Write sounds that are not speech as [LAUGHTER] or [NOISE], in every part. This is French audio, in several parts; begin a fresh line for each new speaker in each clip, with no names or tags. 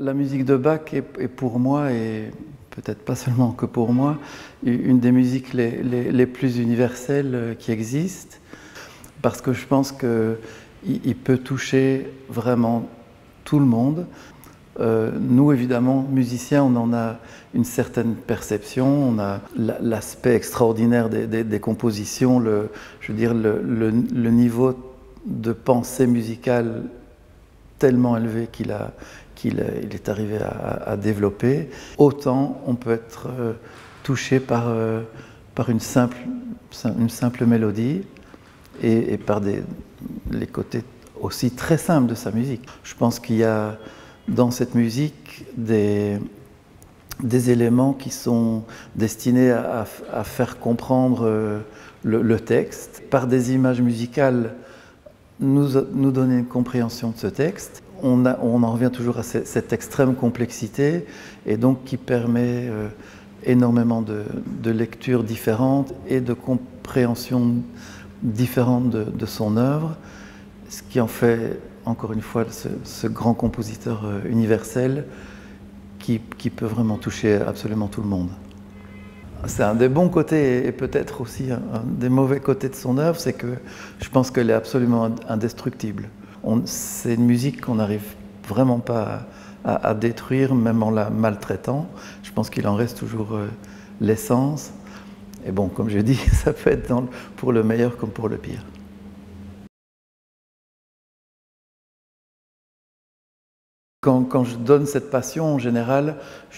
La, musique de Bach est, pour moi, et peut-être pas seulement que pour moi, une des musiques les, plus universelles euh, qui existent, parce que je pense qu'il il peut toucher vraiment tout le monde. Euh, nous, évidemment, musiciens, on en a une certaine perception, on a l'aspect extraordinaire des, compositions, le, je veux dire, le niveau de pensée musicale tellement élevé qu'il a, est arrivé à, développer, autant on peut être euh, touché par, euh, par une, simple, une simple mélodie et, par des, les côtés aussi très simples de sa musique. Je pense qu'il y a dans cette musique des, des éléments qui sont destinés à, à faire comprendre euh, le, texte par des images musicales nous, donner une compréhension de ce texte on, en revient toujours à cette extrême complexité et donc qui permet euh, énormément de, lectures différentes et de compréhension différentes de, son œuvre, ce qui en fait encore une fois ce, grand compositeur euh, universel qui, peut vraiment toucher absolument tout le monde. C'est un des bons côtés et peut-être aussi un, des mauvais côtés de son œuvre, c'est que je pense qu'elle est absolument indestructible c'est une musique qu'on n'arrive vraiment pas à, détruire, même en la maltraitant. Je pense qu'il en reste toujours euh, l'essence. Et bon, comme je dis, [LAUGHS] ça peut être pour le meilleur comme pour le pire. Quand, je donne cette passion, en général,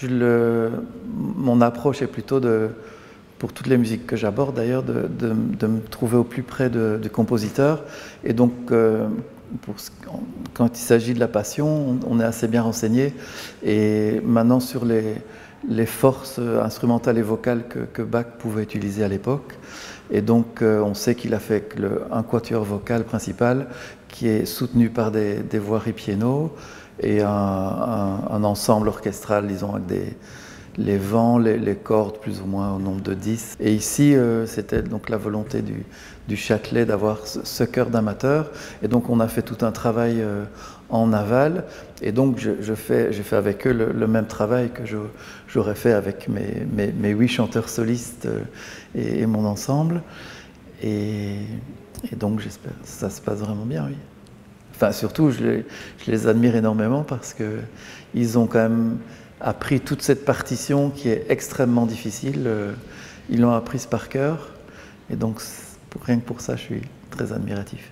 mon approche est plutôt de, pour toutes les musiques que j'aborde d'ailleurs, de, me trouver au plus près du compositeur. Et donc, euh, quand il s'agit de la passion, on, est assez bien renseigné. Et maintenant, sur les, forces instrumentales et vocales que, Bach pouvait utiliser à l'époque. Et donc, euh, on sait qu'il a fait un quatuor vocal principal qui est soutenu par des, des voix ripieno et un, ensemble orchestral, disons, avec des, les vents, les, cordes plus ou moins au nombre de 10. Et ici, euh, c'était donc la volonté du, du Châtelet d'avoir ce, chœur d'amateur. Et donc on a fait tout un travail euh, en aval. Et donc je, fais, j'ai fait avec eux le, même travail que j'aurais fait avec mes, mes, huit chanteurs solistes euh, et, mon ensemble. Et, et donc j'espère ça se passe vraiment bien, oui. Enfin surtout, je les, admire énormément parce qu'ils ont quand même appris toute cette partition qui est extrêmement difficile. Euh, ils l'ont apprise par cœur. Et donc, rien que pour ça, je suis très admiratif.